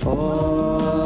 For.